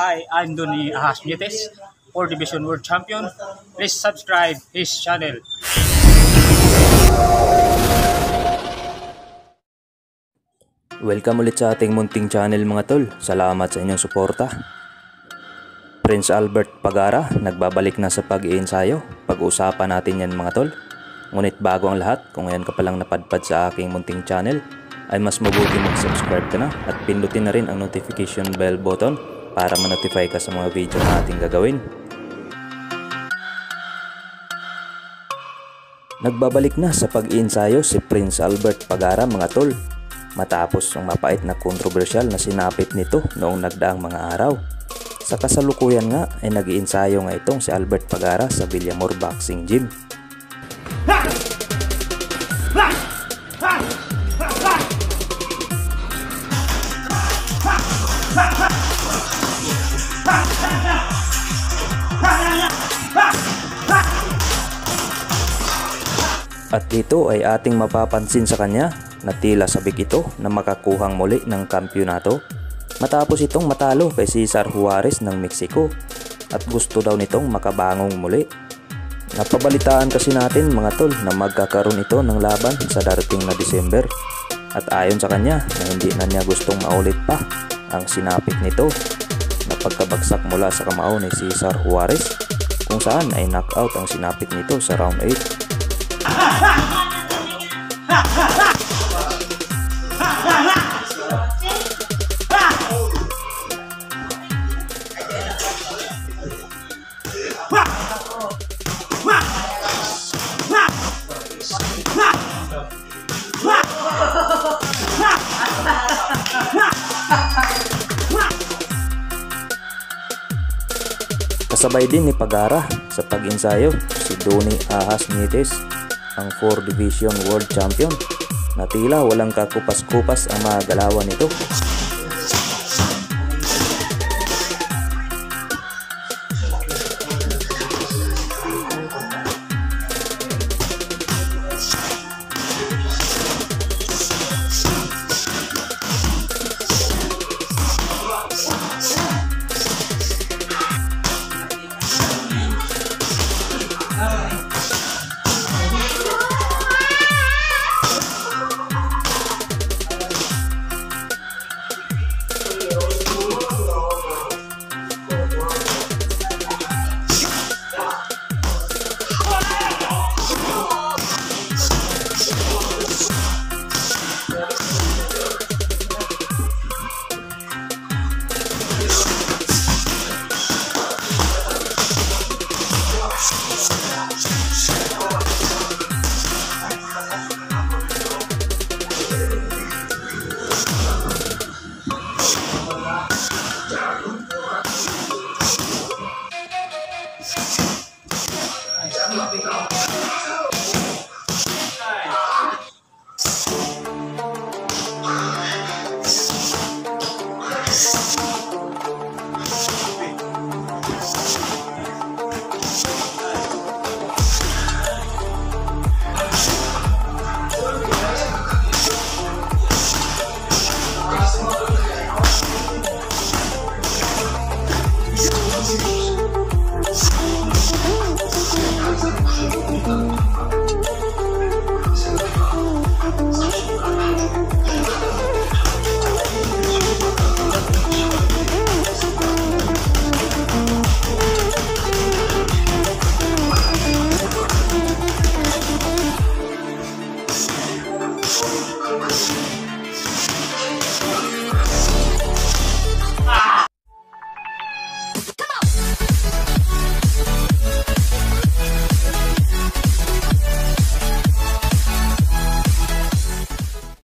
Hi, I'm Donny Ahas Nietes, 4 Division World Champion. Please subscribe his channel. Welcome ulit sa ating munting channel mga tol. Salamat sa inyong suporta. Prince Albert Pagara nagbabalik na sa pag-iensayo. Pag-uusapan natin yan mga tol. Ngunit bago ang lahat, kung ngayon ka palang napadpad sa aking munting channel, ay mas mabuti mag-subscribe ka na at pindutin na rin ang notification bell button para ma-notify ka sa mga video na ating gagawin. Nagbabalik na sa pag-iensayo si Prince Albert Pagara mga tol matapos ang mapait na kontrobersyal na sinapit nito noong nagdaang mga araw. Sa kasalukuyan nga ay nag-iensayo nga itong si Albert Pagara sa Villamor Boxing Gym. At dito ay ating mapapansin sa kanya na tila sabik ito na makakuhang muli ng kampyonato matapos itong matalo kay Cesar Juarez ng Mexico. At gusto daw nitong makabangong muli. Napabalitaan kasi natin mga tol na magkakaroon ito ng laban sa darating na December. At ayon sa kanya na hindi na niya gustong maulit pa ang sinapit nito na pagkabagsak mula sa kamao ni Cesar Juarez kung saan ay knockout ang sinapit nito sa round 8 Kasabay din ni Pagara sa pag-ensayo si Donny Ahas Nietes, ang 4 Division World Champion na tila walang kakupas-kupas ang mga galawan nito.